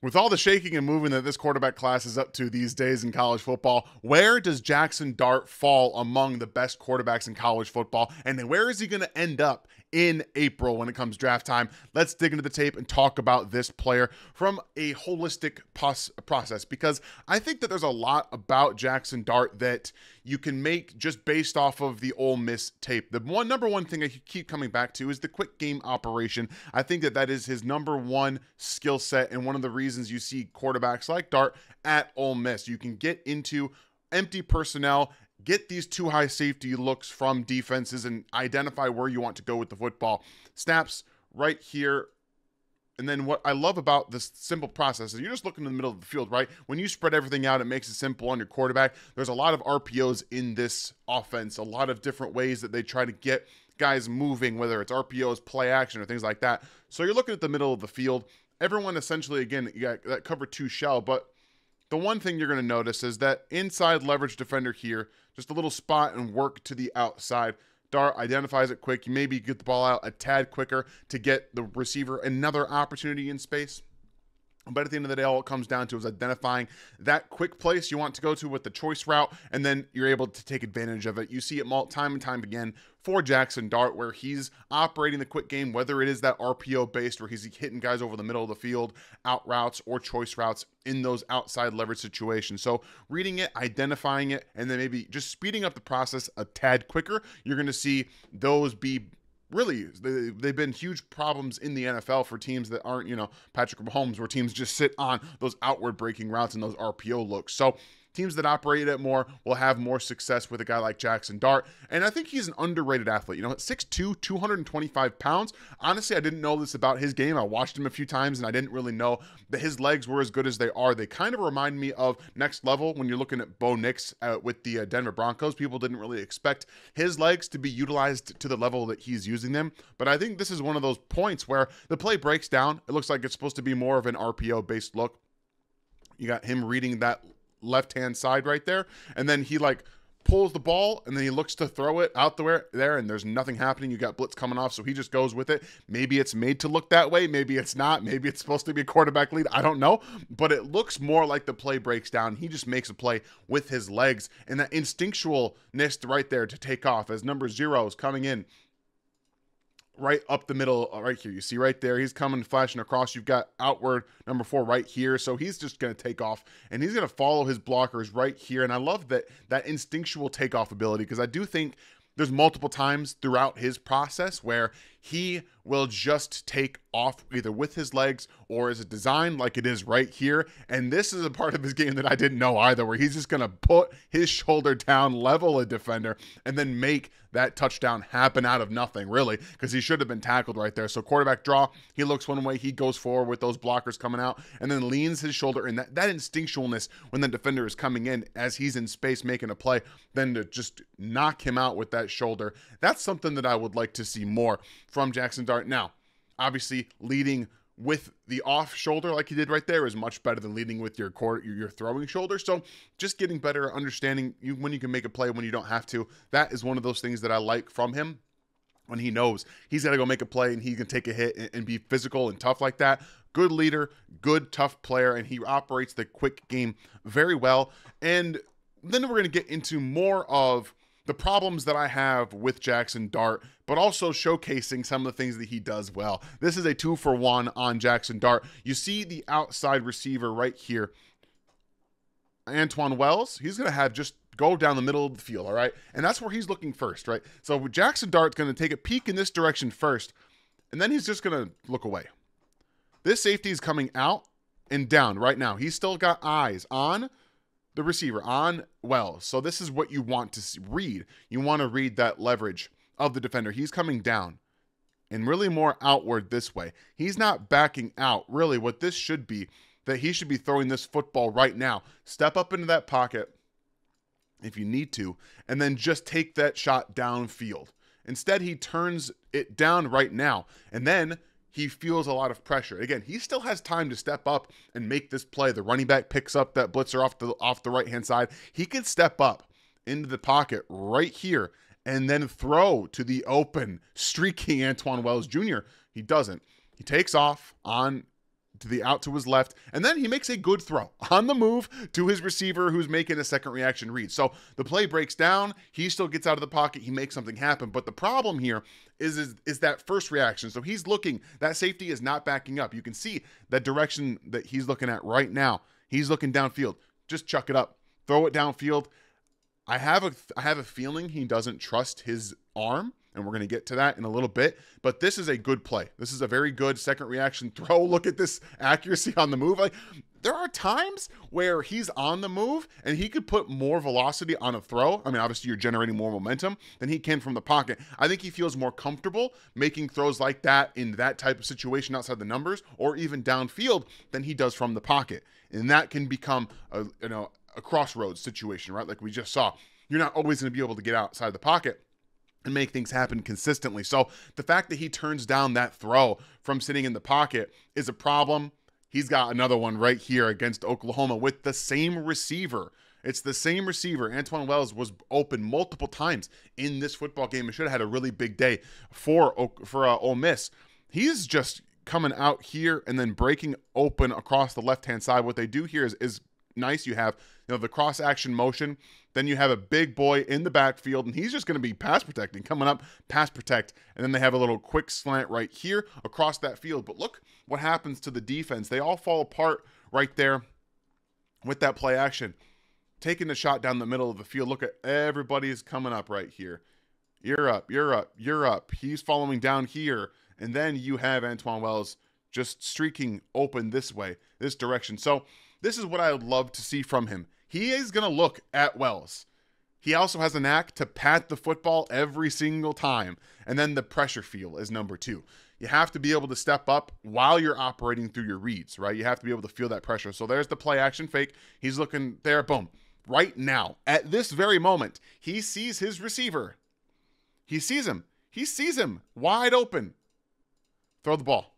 With all the shaking and moving that this quarterback class is up to these days in college football, where does Jaxson Dart fall among the best quarterbacks in college football? And then where is he going to end up in April when it comes draft time? Let's dig into the tape and talk about this player from a holistic process because I think that there's a lot about Jaxson Dart that you can make just based off of the Ole Miss tape. The one number one thing I keep coming back to is the quick game operation. I think that that is his number one skill set and one of the reasons you see quarterbacks like Dart at Ole Miss. You can get into empty personnel get these two high safety looks from defenses and identify where you want to go with the football. Snaps right here and then what I love about this simple process is you're just looking in the middle of the field, right? When you spread everything out, it makes it simple on your quarterback. There's a lot of RPOs in this offense, a lot of different ways that they try to get guys moving, whether it's RPOs, play action, or things like that. So you're looking at the middle of the field. Everyone essentially, again, you got that cover two shell, but the one thing you're going to notice is that inside leverage defender here, just a little spot and work to the outside. Dart identifies it quick. You maybe get the ball out a tad quicker to get the receiver another opportunity in space. But at the end of the day, all it comes down to is identifying that quick place you want to go to with the choice route, and then you're able to take advantage of it. You see it time and time again for Jaxson Dart, where he's operating the quick game, whether it is that RPO based, where he's hitting guys over the middle of the field, out routes or choice routes in those outside leverage situations. So reading it, identifying it, and then maybe just speeding up the process a tad quicker, you're going to see those be really they, they've been huge problems in the NFL for teams that aren't you know Patrick Mahomes where teams just sit on those outward breaking routes and those RPO looks. So teams that operate it more will have more success with a guy like Jaxson Dart. And I think he's an underrated athlete. You know, at 6'2, 225 pounds. Honestly, I didn't know this about his game. I watched him a few times and I didn't really know that his legs were as good as they are. They kind of remind me of next level when you're looking at Bo Nix uh, with the uh, Denver Broncos. People didn't really expect his legs to be utilized to the level that he's using them. But I think this is one of those points where the play breaks down. It looks like it's supposed to be more of an RPO based look. You got him reading that left hand side right there, and then he like pulls the ball and then he looks to throw it out the there and there's nothing happening. You got blitz coming off, so he just goes with it. Maybe it's made to look that way, maybe it's not. Maybe it's supposed to be a quarterback lead. I don't know, but it looks more like the play breaks down. He just makes a play with his legs and that instinctualness right there to take off as number zero is coming in right up the middle uh, right here. You see right there, he's coming flashing across. You've got outward number four right here. So he's just going to take off and he's going to follow his blockers right here. And I love that that instinctual takeoff ability because I do think there's multiple times throughout his process where he will just take off either with his legs or as a design like it is right here. And this is a part of his game that I didn't know either, where he's just going to put his shoulder down, level a defender, and then make that touchdown happen out of nothing, really, because he should have been tackled right there. So quarterback draw, he looks one way, he goes forward with those blockers coming out, and then leans his shoulder. And that, that instinctualness when the defender is coming in as he's in space making a play, then to just knock him out with that shoulder, that's something that I would like to see more from Jaxson Dart. Now, obviously, leading with the off shoulder like he did right there is much better than leading with your core your throwing shoulder. So just getting better understanding you when you can make a play when you don't have to. That is one of those things that i like from him when he knows he's got to go make a play and he can take a hit and, and be physical and tough like that. Good leader good tough player and he operates the quick game very well. And then we're going to get into more of the problems that I have with Jaxson Dart, but also showcasing some of the things that he does well. This is a two for one on Jaxson Dart. You see the outside receiver right here, Antwane Wells. He's going to have just go down the middle of the field, all right? And that's where he's looking first, right? So Jaxson Dart's going to take a peek in this direction first, and then he's just going to look away. This safety is coming out and down right now. He's still got eyes on the receiver on well. So this is what you want to read. You want to read that leverage of the defender. He's coming down and really more outward this way. He's not backing out. Really, what this should be that he should be throwing this football right now. Step up into that pocket if you need to, and then just take that shot downfield. Instead, he turns it down right now. And then he feels a lot of pressure. Again, he still has time to step up and make this play. The running back picks up that blitzer off the off the right hand side. He can step up into the pocket right here and then throw to the open streaking Antwane Wells Jr. He doesn't. He takes off on to the out to his left, and then he makes a good throw on the move to his receiver who's making a second reaction read. So the play breaks down, he still gets out of the pocket, he makes something happen. But the problem here is is, is that first reaction. So he's looking, that safety is not backing up. You can see that direction that he's looking at right now. He's looking downfield. Just chuck it up. Throw it downfield. I have a I have a feeling he doesn't trust his arm and we're going to get to that in a little bit. But this is a good play. This is a very good second reaction throw. Look at this accuracy on the move. Like there are times where he's on the move and he could put more velocity on a throw. I mean, obviously you're generating more momentum than he can from the pocket. I think he feels more comfortable making throws like that in that type of situation outside the numbers or even downfield than he does from the pocket. And that can become a you know a crossroads situation, right? Like we just saw. You're not always going to be able to get outside the pocket and make things happen consistently. So the fact that he turns down that throw from sitting in the pocket is a problem. He's got another one right here against Oklahoma with the same receiver. It's the same receiver. Antwane Wells was open multiple times in this football game and should have had a really big day for for uh, Ole Miss. He's just coming out here and then breaking open across the left hand side. What they do here is is nice. You have you know the cross action motion. Then you have a big boy in the backfield, and he's just going to be pass protecting, coming up, pass protect, and then they have a little quick slant right here across that field. But look what happens to the defense. They all fall apart right there with that play action. Taking the shot down the middle of the field. Look at everybody is coming up right here. You're up, you're up, you're up. He's following down here. And then you have Antwane Wells just streaking open this way, this direction. So this is what I would love to see from him. He is going to look at Wells. He also has a knack to pat the football every single time. And then the pressure feel is number two. You have to be able to step up while you're operating through your reads, right? You have to be able to feel that pressure. So there's the play action fake. He's looking there, boom. Right now, at this very moment, he sees his receiver. He sees him. He sees him wide open. Throw the ball.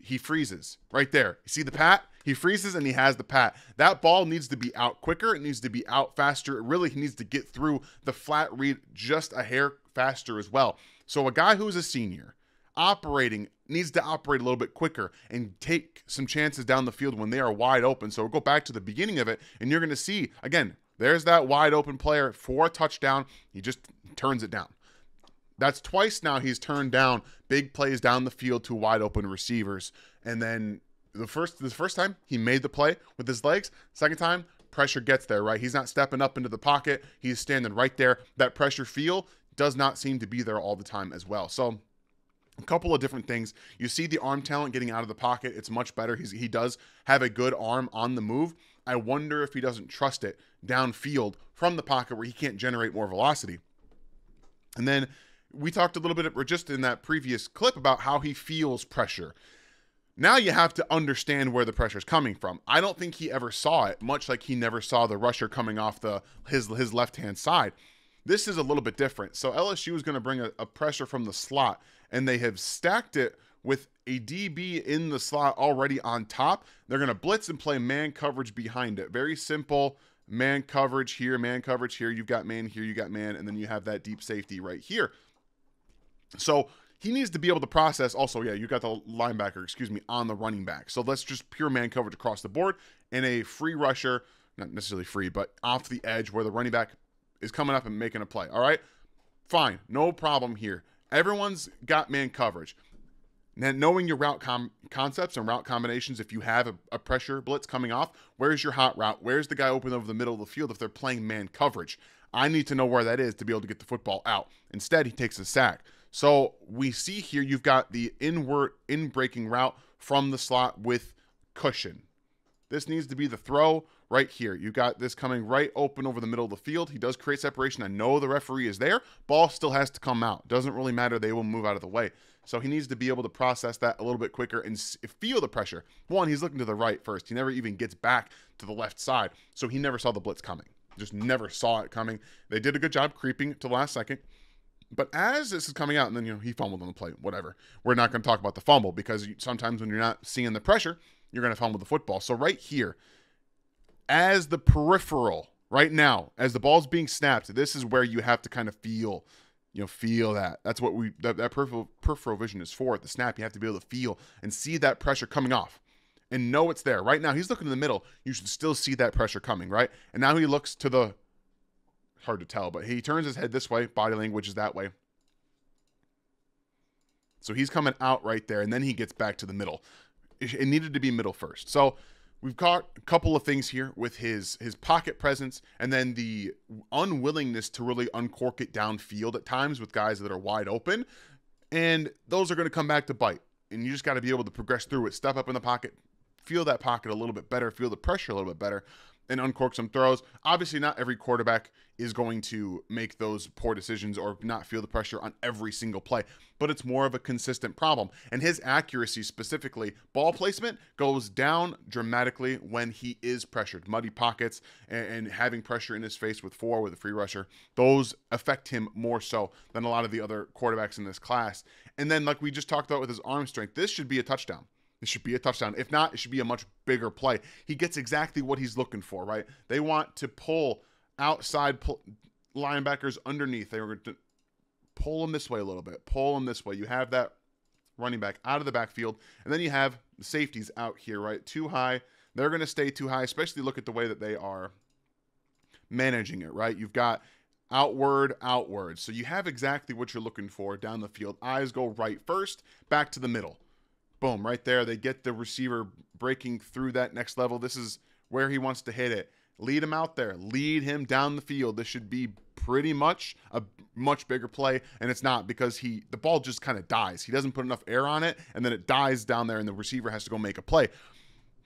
He freezes right there. You see the pat? He freezes and he has the pat. That ball needs to be out quicker. It needs to be out faster. It really needs to get through the flat read just a hair faster as well. So a guy who's a senior operating needs to operate a little bit quicker and take some chances down the field when they are wide open. So we'll go back to the beginning of it and you're going to see again, there's that wide open player for a touchdown. He just turns it down. That's twice now he's turned down big plays down the field to wide open receivers. And then the first the first time he made the play with his legs. Second time, pressure gets there, right? He's not stepping up into the pocket. He's standing right there. That pressure feel does not seem to be there all the time as well. So a couple of different things. You see the arm talent getting out of the pocket. It's much better. He's, he does have a good arm on the move. I wonder if he doesn't trust it downfield from the pocket where he can't generate more velocity. And then we talked a little bit, just in that previous clip, about how he feels pressure. Now you have to understand where the pressure is coming from. I don't think he ever saw it, much like he never saw the rusher coming off the his his left hand side. This is a little bit different. So LSU is going to bring a, a pressure from the slot, and they have stacked it with a DB in the slot already on top. They're going to blitz and play man coverage behind it. Very simple man coverage here, man coverage here. You've got man here, you got man, and then you have that deep safety right here. So he needs to be able to process also yeah you got the linebacker excuse me on the running back. So let's just pure man coverage across the board and a free rusher not necessarily free but off the edge where the running back is coming up and making a play all right? Fine no problem here. Everyone's got man coverage. Now knowing your route com- concepts and route combinations if you have a, a pressure blitz coming off where's your hot route? Where's the guy open over the middle of the field if they're playing man coverage? I need to know where that is to be able to get the football out. Instead he takes a sack so we see here you've got the inward in breaking route from the slot with cushion. This needs to be the throw right here. You got this coming right open over the middle of the field. He does create separation. I know the referee is there. Ball still has to come out. Doesn't really matter. They will move out of the way. So he needs to be able to process that a little bit quicker and feel the pressure. One, he's looking to the right first. He never even gets back to the left side. So he never saw the blitz coming. Just never saw it coming. They did a good job creeping to the last second. But as this is coming out, and then you know he fumbled on the play, whatever. We're not going to talk about the fumble because sometimes when you're not seeing the pressure, you're going to fumble the football. So right here, as the peripheral, right now, as the ball's being snapped, this is where you have to kind of feel, you know, feel that. That's what we that, that peripheral peripheral vision is for. At the snap, you have to be able to feel and see that pressure coming off. and know it's there. Right now, he's looking in the middle. You should still see that pressure coming, right? And now he looks to the hard to tell, but he turns his head this way, body language is that way. So he's coming out right there, and then he gets back to the middle. It needed to be middle first. So we've got a couple of things here with his his pocket presence, and then the unwillingness to really uncork it downfield at times with guys that are wide open, and those are going to come back to bite. And you just got to be able to progress through it, step up in the pocket, feel that pocket a little bit better, feel the pressure a little bit better, and uncork some throws. Obviously, not every quarterback is going to make those poor decisions or not feel the pressure on every single play, but it's more of a consistent problem. And his accuracy, specifically ball placement, goes down dramatically when he is pressured. Muddy pockets and, and having pressure in his face with four with a free rusher, those affect him more so than a lot of the other quarterbacks in this class. And then, like we just talked about with his arm strength, this should be a touchdown. This should be a touchdown. If not, it should be a much bigger play. He gets exactly what he's looking for, right? They want to pull outside pull, linebackers underneath. They were going to pull them this way a little bit, pull them this way. You have that running back out of the backfield, and then you have the safeties out here, right? Too high. They're going to stay too high, especially look at the way that they are managing it, right? You've got outward, outward. So you have exactly what you're looking for down the field. Eyes go right first, back to the middle boom, right there. They get the receiver breaking through that next level. This is where he wants to hit it. Lead him out there. Lead him down the field. This should be pretty much a much bigger play, and it's not because he the ball just kind of dies. He doesn't put enough air on it, and then it dies down there, and the receiver has to go make a play.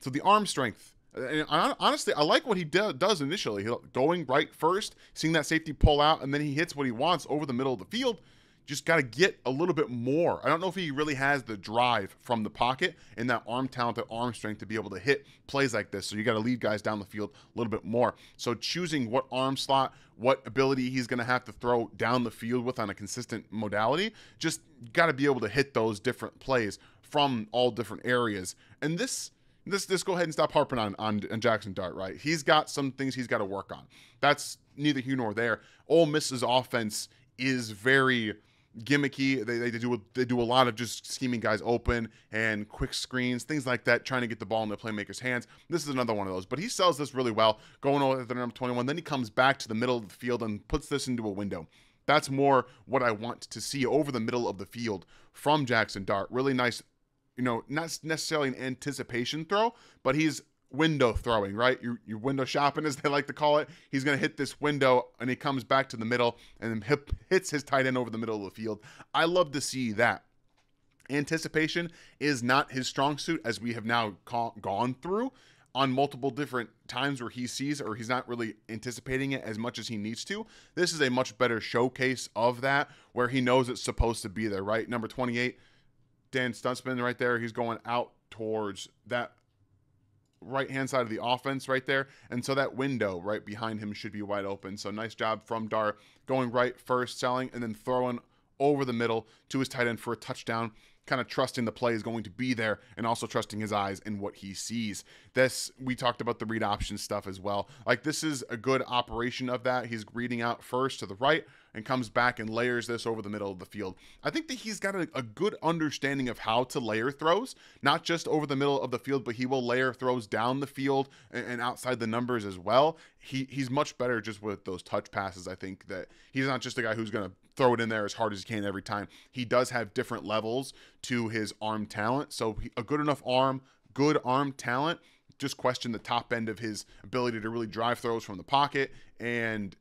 So the arm strength. And honestly, I like what he do, does initially. He'll, going right first, seeing that safety pull out, and then he hits what he wants over the middle of the field just got to get a little bit more. I don't know if he really has the drive from the pocket and that arm talent, that arm strength to be able to hit plays like this. So you got to lead guys down the field a little bit more. So choosing what arm slot, what ability he's going to have to throw down the field with on a consistent modality, just got to be able to hit those different plays from all different areas. And this this this go ahead and stop harping on, on on Jaxson Dart, right? He's got some things he's got to work on. That's neither here nor there. Ole Miss's offense is very gimmicky. They, they do they do a lot of just scheming guys open and quick screens, things like that, trying to get the ball in the playmaker's hands. This is another one of those, but he sells this really well, going over the number 21. Then he comes back to the middle of the field and puts this into a window. That's more what I want to see over the middle of the field from Jaxson Dart. Really nice, you know, not necessarily an anticipation throw, but he's window throwing, right? Your, your window shopping, as they like to call it. He's going to hit this window and he comes back to the middle and then hits his tight end over the middle of the field. I love to see that. Anticipation is not his strong suit, as we have now ca- gone through on multiple different times where he sees or he's not really anticipating it as much as he needs to. This is a much better showcase of that where he knows it's supposed to be there, right? Number 28, Dan Stutsman right there. He's going out towards that right hand side of the offense right there. And so that window right behind him should be wide open. So nice job from Dar going right first, selling, and then throwing over the middle to his tight end for a touchdown kind of trusting the play is going to be there and also trusting his eyes and what he sees. This, we talked about the read option stuff as well. Like, this is a good operation of that. He's reading out first to the right and comes back and layers this over the middle of the field. I think that he's got a, a good understanding of how to layer throws, not just over the middle of the field, but he will layer throws down the field and, and outside the numbers as well. He, he's much better just with those touch passes. I think that he's not just a guy who's going to throw it in there as hard as he can every time. He does have different levels to his arm talent. So he, a good enough arm, good arm talent. Just question the top end of his ability to really drive throws from the pocket and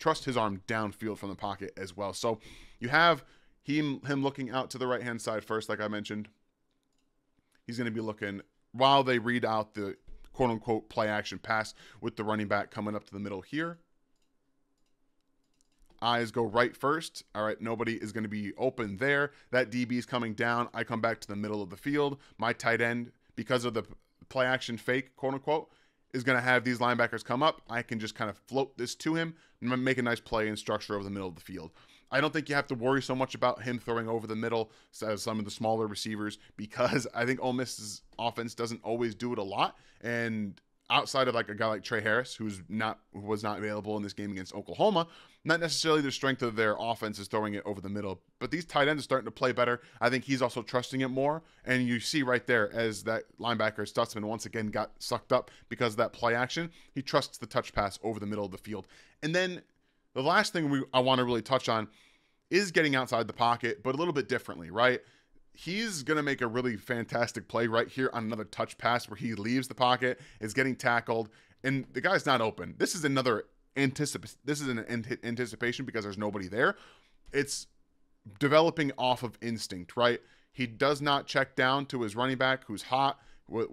trust his arm downfield from the pocket as well. So you have him him looking out to the right hand side first, like I mentioned. He's going to be looking while they read out the quote unquote play action pass with the running back coming up to the middle here eyes go right first. All right, nobody is going to be open there. That DB is coming down. I come back to the middle of the field. My tight end, because of the play action fake, quote unquote, is going to have these linebackers come up. I can just kind of float this to him and make a nice play and structure over the middle of the field. I don't think you have to worry so much about him throwing over the middle as uh, some of the smaller receivers because I think Ole Miss's offense doesn't always do it a lot. And outside of like a guy like Tre Harris, who's not who was not available in this game against Oklahoma, not necessarily the strength of their offense is throwing it over the middle, but these tight ends are starting to play better. I think he's also trusting it more, and you see right there as that linebacker Stutsman once again got sucked up because of that play action. He trusts the touch pass over the middle of the field, and then the last thing we I want to really touch on is getting outside the pocket, but a little bit differently, right? He's going to make a really fantastic play right here on another touch pass where he leaves the pocket, is getting tackled, and the guy's not open. This is another anticip- this is an anticipation because there's nobody there. It's developing off of instinct, right? He does not check down to his running back who's hot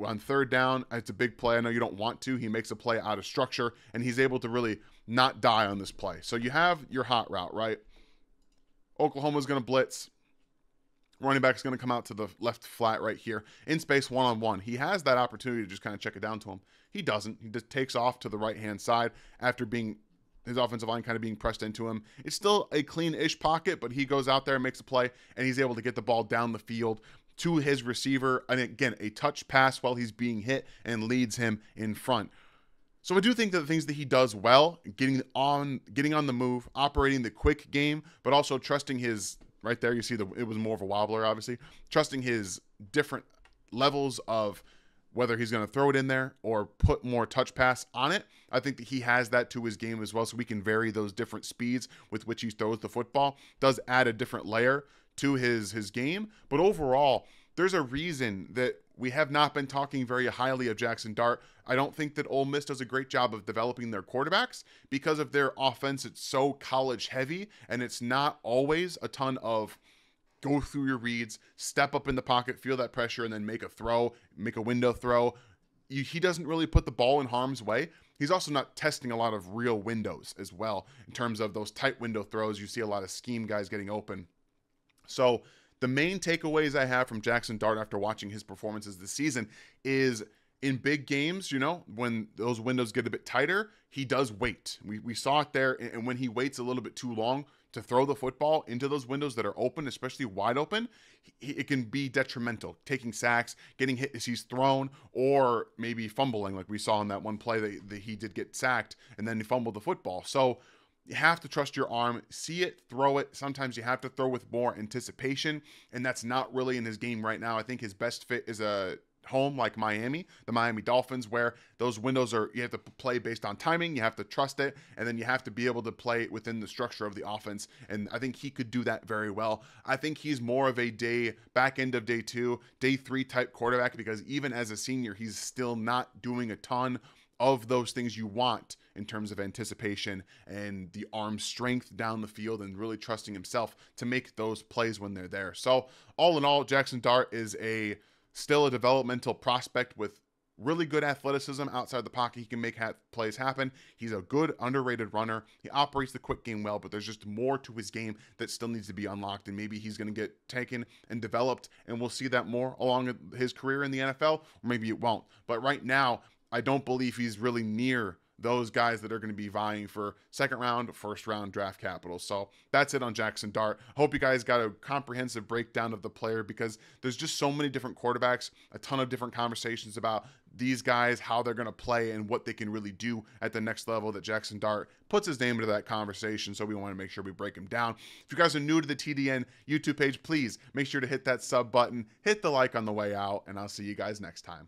on third down. It's a big play. I know you don't want to. He makes a play out of structure and he's able to really not die on this play. So you have your hot route, right? Oklahoma's going to blitz. Running back is going to come out to the left flat right here in space one on one. He has that opportunity to just kind of check it down to him. He doesn't. He just takes off to the right hand side after being his offensive line kind of being pressed into him. It's still a clean ish pocket, but he goes out there, and makes a play, and he's able to get the ball down the field to his receiver. And again, a touch pass while he's being hit and leads him in front. So I do think that the things that he does well, getting on getting on the move, operating the quick game, but also trusting his right there you see the it was more of a wobbler obviously, trusting his different levels of whether he's going to throw it in there or put more touch pass on it. I think that he has that to his game as well, so we can vary those different speeds with which he throws the football. Does add a different layer to his his game, but overall, there's a reason that we have not been talking very highly of Jaxson Dart. I don't think that Ole Miss does a great job of developing their quarterbacks because of their offense. It's so college heavy, and it's not always a ton of go through your reads, step up in the pocket, feel that pressure, and then make a throw, make a window throw. He doesn't really put the ball in harm's way. He's also not testing a lot of real windows as well in terms of those tight window throws. You see a lot of scheme guys getting open. So the main takeaways I have from Jaxson Dart after watching his performances this season is in big games, you know, when those windows get a bit tighter, he does wait. We, we saw it there. And when he waits a little bit too long, to throw the football into those windows that are open, especially wide open, it can be detrimental. Taking sacks, getting hit as he's thrown, or maybe fumbling, like we saw in that one play that, that he did get sacked and then he fumbled the football. So you have to trust your arm, see it, throw it. Sometimes you have to throw with more anticipation, and that's not really in his game right now. I think his best fit is a home like Miami, the Miami Dolphins, where those windows are, you have to play based on timing, you have to trust it, and then you have to be able to play within the structure of the offense. And I think he could do that very well. I think he's more of a day, back end of day two, day three type quarterback because even as a senior, he's still not doing a ton of those things you want in terms of anticipation and the arm strength down the field and really trusting himself to make those plays when they're there. So, all in all, Jaxson Dart is a Still a developmental prospect with really good athleticism outside the pocket. He can make ha- plays happen. He's a good, underrated runner. He operates the quick game well, but there's just more to his game that still needs to be unlocked. And maybe he's going to get taken and developed, and we'll see that more along his career in the NFL, or maybe it won't. But right now, I don't believe he's really near those guys that are going to be vying for second round, first round draft capital. So that's it on Jaxson Dart. Hope you guys got a comprehensive breakdown of the player because there's just so many different quarterbacks, a ton of different conversations about these guys, how they're going to play, and what they can really do at the next level that Jaxson Dart puts his name into that conversation. So we want to make sure we break him down. If you guys are new to the TDN YouTube page, please make sure to hit that sub button, hit the like on the way out, and I'll see you guys next time.